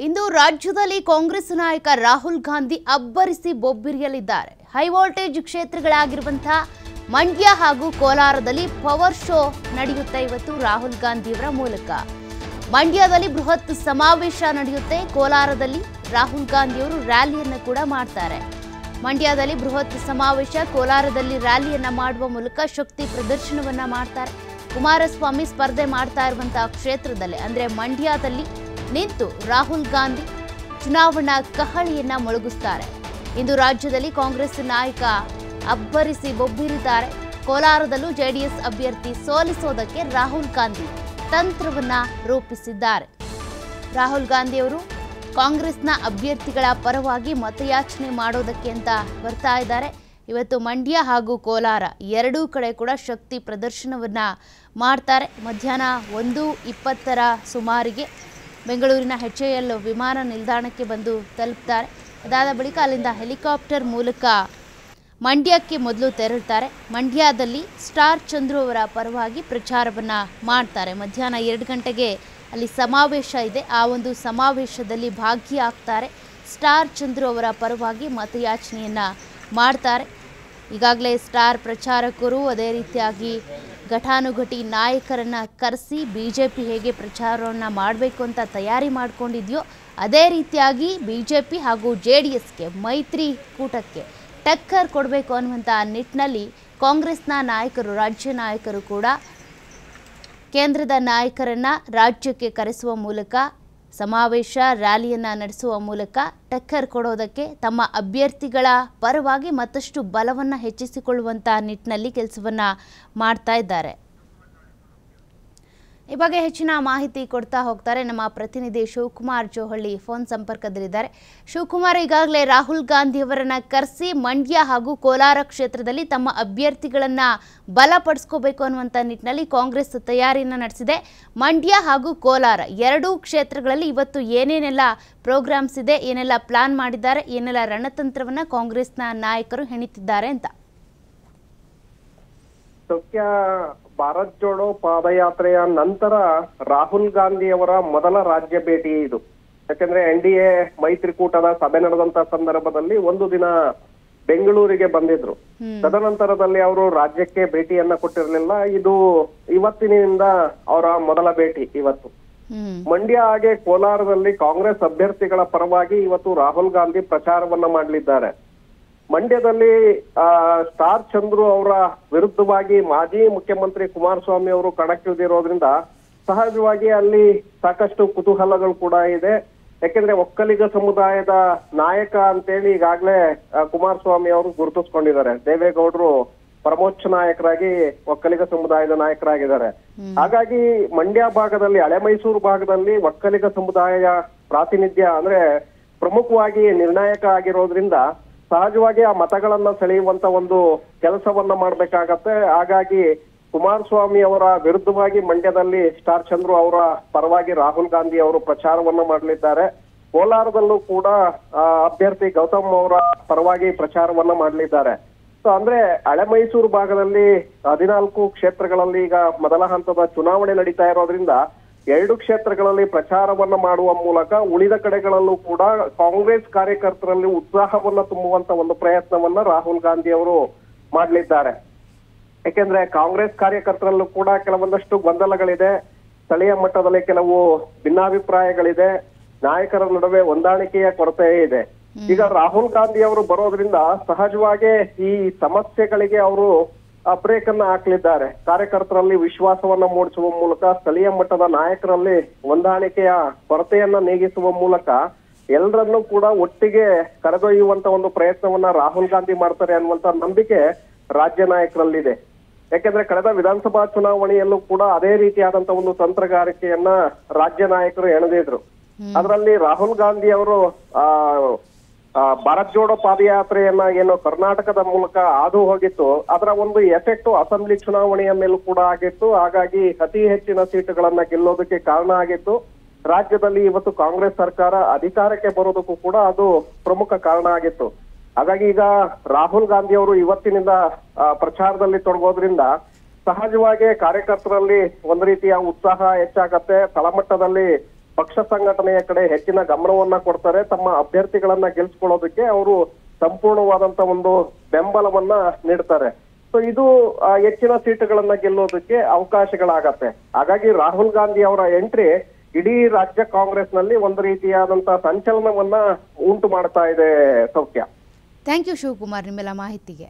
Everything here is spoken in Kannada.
ಇಂದು ರಾಜ್ಯದಲ್ಲಿ ಕಾಂಗ್ರೆಸ್ ನಾಯಕ ರಾಹುಲ್ ಗಾಂಧಿ ಅಬ್ಬರಿಸಿ ಬೊಬ್ಬಿರಿಯಲಿದ್ದಾರೆ ಹೈ ವೋಲ್ಟೇಜ್ ಕ್ಷೇತ್ರಗಳಾಗಿರುವಂತಹ ಮಂಡ್ಯ ಹಾಗೂ ಕೋಲಾರದಲ್ಲಿ ಪವರ್ ಶೋ ನಡೆಯುತ್ತೆ ಇವತ್ತು ರಾಹುಲ್ ಗಾಂಧಿಯವರ ಮೂಲಕ. ಮಂಡ್ಯದಲ್ಲಿ ಬೃಹತ್ ಸಮಾವೇಶ ನಡೆಯುತ್ತೆ. ಕೋಲಾರದಲ್ಲಿ ರಾಹುಲ್ ಗಾಂಧಿಯವರು ರ್ಯಾಲಿಯನ್ನು ಕೂಡ ಮಾಡ್ತಾರೆ. ಮಂಡ್ಯದಲ್ಲಿ ಬೃಹತ್ ಸಮಾವೇಶ, ಕೋಲಾರದಲ್ಲಿ ರ್ಯಾಲಿಯನ್ನ ಮಾಡುವ ಮೂಲಕ ಶಕ್ತಿ ಪ್ರದರ್ಶನವನ್ನ ಮಾಡ್ತಾರೆ. ಕುಮಾರಸ್ವಾಮಿ ಸ್ಪರ್ಧೆ ಮಾಡ್ತಾ ಇರುವಂತಹ ಕ್ಷೇತ್ರದಲ್ಲಿ, ಅಂದ್ರೆ ಮಂಡ್ಯದಲ್ಲಿ ನಿಂತು ರಾಹುಲ್ ಗಾಂಧಿ ಚುನಾವಣಾ ಕಹಳಿಯನ್ನ ಮೊಳಗಿಸ್ತಾರೆ. ಇಂದು ರಾಜ್ಯದಲ್ಲಿ ಕಾಂಗ್ರೆಸ್ ನಾಯಕ ಅಬ್ಬರಿಸಿ ಬೊಬ್ಬಿರಿದ್ದಾರೆ. ಕೋಲಾರದಲ್ಲೂ ಜೆಡಿಎಸ್ ಅಭ್ಯರ್ಥಿ ಸೋಲಿಸೋದಕ್ಕೆ ರಾಹುಲ್ ಗಾಂಧಿ ತಂತ್ರವನ್ನ ರೂಪಿಸಿದ್ದಾರೆ. ರಾಹುಲ್ ಗಾಂಧಿಯವರು ಕಾಂಗ್ರೆಸ್ನ ಅಭ್ಯರ್ಥಿಗಳ ಪರವಾಗಿ ಮತಯಾಚನೆ ಮಾಡೋದಕ್ಕೆ ಅಂತ ಬರ್ತಾ ಇದ್ದಾರೆ. ಇವತ್ತು ಮಂಡ್ಯ ಹಾಗೂ ಕೋಲಾರ ಎರಡೂ ಕಡೆ ಕೂಡ ಶಕ್ತಿ ಪ್ರದರ್ಶನವನ್ನು ಮಾಡ್ತಾರೆ. ಮಧ್ಯಾಹ್ನ ಒಂದು ಇಪ್ಪತ್ತರ ಸುಮಾರಿಗೆ ಬೆಂಗಳೂರಿನ ಎಲ್ ವಿಮಾನ ನಿಲ್ದಾಣಕ್ಕೆ ಬಂದು ತಲುಪ್ತಾರೆ. ಅದಾದ ಬಳಿಕ ಅಲ್ಲಿಂದ ಹೆಲಿಕಾಪ್ಟರ್ ಮೂಲಕ ಮಂಡ್ಯಕ್ಕೆ ಮೊದಲು ತೆರಳುತ್ತಾರೆ. ಮಂಡ್ಯದಲ್ಲಿ ಸ್ಟಾರ್ ಚಂದ್ರು ಅವರ ಪರವಾಗಿ ಪ್ರಚಾರವನ್ನು ಮಾಡ್ತಾರೆ. ಮಧ್ಯಾಹ್ನ ಎರಡು ಗಂಟೆಗೆ ಅಲ್ಲಿ ಸಮಾವೇಶ ಇದೆ. ಆ ಒಂದು ಸಮಾವೇಶದಲ್ಲಿ ಭಾಗಿಯಾಗ್ತಾರೆ. ಸ್ಟಾರ್ ಚಂದ್ರು ಅವರ ಪರವಾಗಿ ಮತಯಾಚನೆಯನ್ನು ಮಾಡ್ತಾರೆ. ಈಗಾಗಲೇ ಸ್ಟಾರ್ ಪ್ರಚಾರಕರು ಅದೇ ರೀತಿಯಾಗಿ ಘಟಾನುಘಟಿ ನಾಯಕರನ್ನು ಕರೆಸಿ ಬಿ ಜೆ ಪಿ ಹೇಗೆ ಪ್ರಚಾರವನ್ನು ಮಾಡಬೇಕು ಅಂತ ತಯಾರಿ ಮಾಡಿಕೊಂಡಿದೆಯೋ, ಅದೇ ರೀತಿಯಾಗಿ ಬಿ ಜೆ ಪಿ ಹಾಗೂ ಜೆ ಡಿ ಎಸ್ಗೆ ಮೈತ್ರಿ ಕೂಟಕ್ಕೆ ಟಕ್ಕರ್ ಕೊಡಬೇಕು ಅನ್ನುವಂಥ ನಿಟ್ಟಿನಲ್ಲಿ ಕಾಂಗ್ರೆಸ್ನ ನಾಯಕರು, ರಾಜ್ಯ ನಾಯಕರು ಕೂಡ ಕೇಂದ್ರದ ನಾಯಕರನ್ನು ರಾಜ್ಯಕ್ಕೆ ಕರೆಸುವ ಮೂಲಕ ಸಮಾವೇಶ ರ್ಯಾಲಿಯನ್ನ ನಡೆಸುವ ಮೂಲಕ ಟಕ್ಕರ್ ಕೊಡೋದಕ್ಕೆ ತಮ್ಮ ಅಭ್ಯರ್ಥಿಗಳ ಪರವಾಗಿ ಮತ್ತಷ್ಟು ಬಲವನ್ನು ಹೆಚ್ಚಿಸಿಕೊಳ್ಳುವಂಥ ನಿಟ್ಟಿನಲ್ಲಿ ಕೆಲಸವನ್ನ ಮಾಡ್ತಾ ಇದ್ದಾರೆ. ಈ ಬಗ್ಗೆ ಹೆಚ್ಚಿನ ಮಾಹಿತಿ ಕೊಡ್ತಾ ಹೋಗ್ತಾರೆ ನಮ್ಮ ಪ್ರತಿನಿಧಿ ಶಿವಕುಮಾರ್ ಜೋಹಳ್ಳಿ. ಫೋನ್ ಸಂಪರ್ಕದಲ್ಲಿದ್ದಾರೆ. ಶಿವಕುಮಾರ್, ಈಗಾಗಲೇ ರಾಹುಲ್ ಗಾಂಧಿ ಅವರನ್ನ ಕರೆಸಿ ಮಂಡ್ಯ ಹಾಗೂ ಕೋಲಾರ ಕ್ಷೇತ್ರದಲ್ಲಿ ತಮ್ಮ ಅಭ್ಯರ್ಥಿಗಳನ್ನ ಬಲಪಡಿಸ್ಕೋಬೇಕು ಅನ್ನುವಂತ ನಿಟ್ಟಿನಲ್ಲಿ ಕಾಂಗ್ರೆಸ್ ತಯಾರಿಯನ್ನು ನಡೆಸಿದೆ. ಮಂಡ್ಯ ಹಾಗೂ ಕೋಲಾರ ಎರಡೂ ಕ್ಷೇತ್ರಗಳಲ್ಲಿ ಇವತ್ತು ಏನೇನೆಲ್ಲ ಪ್ರೋಗ್ರಾಮ್ಸ್ ಇದೆ, ಏನೆಲ್ಲ ಪ್ಲಾನ್ ಮಾಡಿದ್ದಾರೆ, ಏನೆಲ್ಲ ರಣತಂತ್ರವನ್ನ ಕಾಂಗ್ರೆಸ್ನ ನಾಯಕರು ಹೆಣಿತಿದ್ದಾರೆ ಅಂತ. ಭಾರತ್ ಜೋಡೋ ಪಾದಯಾತ್ರೆಯ ನಂತರ ರಾಹುಲ್ ಗಾಂಧಿ ಅವರ ಮೊದಲ ರಾಜ್ಯ ಭೇಟಿ ಇದು. ಯಾಕಂದ್ರೆ ಎನ್ ಡಿ ಎ ಮೈತ್ರಿಕೂಟದ ಸಭೆ ನಡೆದಂತ ಸಂದರ್ಭದಲ್ಲಿ ಒಂದು ದಿನ ಬೆಂಗಳೂರಿಗೆ ಬಂದಿದ್ರು. ತದನಂತರದಲ್ಲಿ ಅವರು ರಾಜ್ಯಕ್ಕೆ ಭೇಟಿಯನ್ನ ಕೊಟ್ಟಿರಲಿಲ್ಲ. ಇದು ಇವತ್ತಿನಿಂದ ಅವರ ಮೊದಲ ಭೇಟಿ ಇವತ್ತು. ಮಂಡ್ಯ ಹಾಗೆ ಕೋಲಾರದಲ್ಲಿ ಕಾಂಗ್ರೆಸ್ ಅಭ್ಯರ್ಥಿಗಳ ಪರವಾಗಿ ಇವತ್ತು ರಾಹುಲ್ ಗಾಂಧಿ ಪ್ರಚಾರವನ್ನ ಮಾಡಲಿದ್ದಾರೆ. ಮಂಡ್ಯದಲ್ಲಿ ಆ, ಸ್ಟಾರ್ ಚಂದ್ರು ಅವರ ವಿರುದ್ಧವಾಗಿ ಮಾಜಿ ಮುಖ್ಯಮಂತ್ರಿ ಕುಮಾರಸ್ವಾಮಿ ಅವರು ಕಣಕ್ಕಿಳಿದಿರೋದ್ರಿಂದ ಸಹಜವಾಗಿ ಅಲ್ಲಿ ಸಾಕಷ್ಟು ಕುತೂಹಲಗಳು ಕೂಡ ಇದೆ. ಯಾಕೆಂದ್ರೆ ಒಕ್ಕಲಿಗ ಸಮುದಾಯದ ನಾಯಕ ಅಂತೇಳಿ ಈಗಾಗಲೇ ಕುಮಾರಸ್ವಾಮಿ ಅವರು ಗುರುತಿಸ್ಕೊಂಡಿದ್ದಾರೆ. ದೇವೇಗೌಡರು ಪರಮೋಚ್ಚ ನಾಯಕರಾಗಿ ಒಕ್ಕಲಿಗ ಸಮುದಾಯದ ನಾಯಕರಾಗಿದ್ದಾರೆ. ಹಾಗಾಗಿ ಮಂಡ್ಯ ಭಾಗದಲ್ಲಿ ಹಳೆ ಮೈಸೂರು ಭಾಗದಲ್ಲಿ ಒಕ್ಕಲಿಗ ಸಮುದಾಯ ಪ್ರಾತಿನಿಧ್ಯ ಅಂದ್ರೆ ಪ್ರಮುಖವಾಗಿ ನಿರ್ಣಾಯಕ ಆಗಿರೋದ್ರಿಂದ ಸಹಜವಾಗಿ ಆ ಮತಗಳನ್ನ ಸೆಳೆಯುವಂತ ಒಂದು ಕೆಲಸವನ್ನ ಮಾಡ್ಬೇಕಾಗತ್ತೆ. ಹಾಗಾಗಿ ಕುಮಾರಸ್ವಾಮಿ ಅವರ ವಿರುದ್ಧವಾಗಿ ಮಂಡ್ಯದಲ್ಲಿ ಸ್ಟಾರ್ ಚಂದ್ರು ಅವರ ಪರವಾಗಿ ರಾಹುಲ್ ಗಾಂಧಿ ಅವರು ಪ್ರಚಾರವನ್ನ ಮಾಡಲಿದ್ದಾರೆ. ಕೋಲಾರದಲ್ಲೂ ಕೂಡ ಅಭ್ಯರ್ಥಿ ಗೌತಮ್ ಅವರ ಪರವಾಗಿ ಪ್ರಚಾರವನ್ನ ಮಾಡಲಿದ್ದಾರೆ. ಸೊ ಅಂದ್ರೆ ಹಳೆ ಮೈಸೂರು ಭಾಗದಲ್ಲಿ ಹದಿನಾಲ್ಕು ಕ್ಷೇತ್ರಗಳಲ್ಲಿ ಈಗ ಮೊದಲ ಹಂತದ ಚುನಾವಣೆ ನಡೀತಾ ಇರೋದ್ರಿಂದ ಎರಡು ಕ್ಷೇತ್ರಗಳಲ್ಲಿ ಪ್ರಚಾರವನ್ನ ಮಾಡುವ ಮೂಲಕ ಉಳಿದ ಕಡೆಗಳಲ್ಲೂ ಕೂಡ ಕಾಂಗ್ರೆಸ್ ಕಾರ್ಯಕರ್ತರಲ್ಲಿ ಉತ್ಸಾಹವನ್ನ ತುಂಬುವಂತ ಒಂದು ಪ್ರಯತ್ನವನ್ನ ರಾಹುಲ್ ಗಾಂಧಿ ಅವರು ಮಾಡಲಿದ್ದಾರೆ. ಯಾಕೆಂದ್ರೆ ಕಾಂಗ್ರೆಸ್ ಕಾರ್ಯಕರ್ತರಲ್ಲೂ ಕೂಡ ಕೆಲವೊಂದಷ್ಟು ಗೊಂದಲಗಳಿದೆ. ಸ್ಥಳೀಯ ಮಟ್ಟದಲ್ಲಿ ಕೆಲವು ಭಿನ್ನಾಭಿಪ್ರಾಯಗಳಿದೆ. ನಾಯಕರ ನಡುವೆ ಹೊಂದಾಣಿಕೆಯ ಕೊರತೆ ಇದೆ. ಈಗ ರಾಹುಲ್ ಗಾಂಧಿ ಅವರು ಬರೋದ್ರಿಂದ ಸಹಜವಾಗಿ ಈ ಸಮಸ್ಯೆಗಳಿಗೆ ಅವರು ಬ್ರೇಕ್ ಅನ್ನ ಹಾಕಲಿದ್ದಾರೆ. ಕಾರ್ಯಕರ್ತರಲ್ಲಿ ವಿಶ್ವಾಸವನ್ನ ಮೂಡಿಸುವ ಮೂಲಕ ಸ್ಥಳೀಯ ಮಟ್ಟದ ನಾಯಕರಲ್ಲಿ ಹೊಂದಾಣಿಕೆಯ ಕೊರತೆಯನ್ನ ನೀಗಿಸುವ ಮೂಲಕ ಎಲ್ಲರನ್ನೂ ಕೂಡ ಒಟ್ಟಿಗೆ ಕರೆದೊಯ್ಯುವಂತ ಒಂದು ಪ್ರಯತ್ನವನ್ನ ರಾಹುಲ್ ಗಾಂಧಿ ಮಾಡ್ತಾರೆ ಅನ್ನುವಂತ ನಂಬಿಕೆ ರಾಜ್ಯ ನಾಯಕರಲ್ಲಿದೆ. ಯಾಕೆಂದ್ರೆ ಕಳೆದ ವಿಧಾನಸಭಾ ಚುನಾವಣೆಯಲ್ಲೂ ಕೂಡ ಅದೇ ರೀತಿಯಾದಂತ ಒಂದು ತಂತ್ರಗಾರಿಕೆಯನ್ನ ರಾಜ್ಯ ನಾಯಕರು ಎಣದಿದ್ರು. ಅದರಲ್ಲಿ ರಾಹುಲ್ ಗಾಂಧಿ ಅವರು ಆ ಆ, ಭಾರತ್ ಜೋಡೋ ಪಾದಯಾತ್ರೆಯನ್ನ ಏನು ಕರ್ನಾಟಕದ ಮೂಲಕ ಹಾದು ಹೋಗಿತ್ತು, ಅದರ ಒಂದು ಎಫೆಕ್ಟ್ ಅಸೆಂಬ್ಲಿ ಚುನಾವಣೆಯ ಮೇಲೂ ಕೂಡ ಆಗಿತ್ತು. ಹಾಗಾಗಿ ಅತಿ ಹೆಚ್ಚಿನ ಸೀಟುಗಳನ್ನ ಗೆಲ್ಲೋದಕ್ಕೆ ಕಾರಣ ಆಗಿತ್ತು. ರಾಜ್ಯದಲ್ಲಿ ಇವತ್ತು ಕಾಂಗ್ರೆಸ್ ಸರ್ಕಾರ ಅಧಿಕಾರಕ್ಕೆ ಬರೋದಕ್ಕೂ ಕೂಡ ಅದು ಪ್ರಮುಖ ಕಾರಣ ಆಗಿತ್ತು. ಹಾಗಾಗಿ ಈಗ ರಾಹುಲ್ ಗಾಂಧಿ ಅವರು ಇವತ್ತಿನಿಂದ ಪ್ರಚಾರದಲ್ಲಿ ತೊಡಗೋದ್ರಿಂದ ಸಹಜವಾಗಿ ಕಾರ್ಯಕರ್ತರಲ್ಲಿ ಒಂದು ರೀತಿಯ ಉತ್ಸಾಹ ಹೆಚ್ಚಾಗತ್ತೆ. ತಳಮಟ್ಟದಲ್ಲಿ ಪಕ್ಷ ಸಂಘಟನೆಯ ಕಡೆ ಹೆಚ್ಚಿನ ಗಮನವನ್ನ ಕೊಡ್ತಾರೆ, ತಮ್ಮ ಅಭ್ಯರ್ಥಿಗಳನ್ನ ಗೆಲ್ಸ್ಕೊಳ್ಳೋದಕ್ಕೆ ಅವರು ಸಂಪೂರ್ಣವಾದಂತ ಒಂದು ಬೆಂಬಲವನ್ನ ನೀಡ್ತಾರೆ. ಸೊ ಇದು ಹೆಚ್ಚಿನ ಸೀಟುಗಳನ್ನ ಗೆಲ್ಲೋದಕ್ಕೆ ಅವಕಾಶಗಳಾಗತ್ತೆ. ಹಾಗಾಗಿ ರಾಹುಲ್ ಗಾಂಧಿ ಅವರ ಎಂಟ್ರಿ ಇಡೀ ರಾಜ್ಯ ಕಾಂಗ್ರೆಸ್ನಲ್ಲಿ ಒಂದು ರೀತಿಯಾದಂತಹ ಸಂಚಲನವನ್ನ ಉಂಟು ಮಾಡ್ತಾ ಇದೆ ಸೌಖ್ಯ. ಥ್ಯಾಂಕ್ ಯು ಶಿವಕುಮಾರ್, ನಿಮ್ಮೆಲ್ಲ ಮಾಹಿತಿಗೆ.